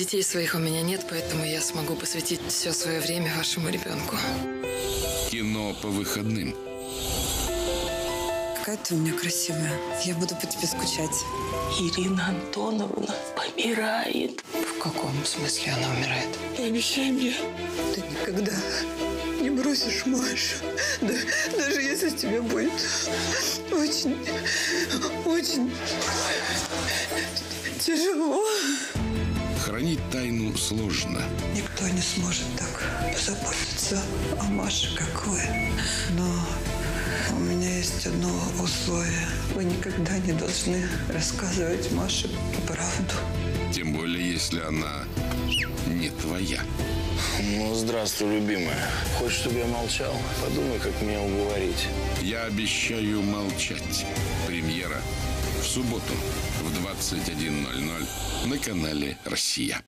Детей своих у меня нет, поэтому я смогу посвятить все свое время вашему ребенку. Кино по выходным. Какая ты у меня красивая. Я буду по тебе скучать. Ирина Антоновна помирает. В каком смысле она умирает? Пообещай мне. Ты никогда не бросишь Машу. Да, даже если тебе будет очень, очень тяжело. Хранить тайну сложно. Никто не сможет так позаботиться о Маше, как вы. Но у меня есть одно условие. Вы никогда не должны рассказывать Маше правду. Тем более, если она не твоя. Ну, здравствуй, любимая. Хочешь, чтобы я молчал? Подумай, как меня уговорить. Я обещаю молчать. Премьера в субботу в 21.00 на канале «Россия».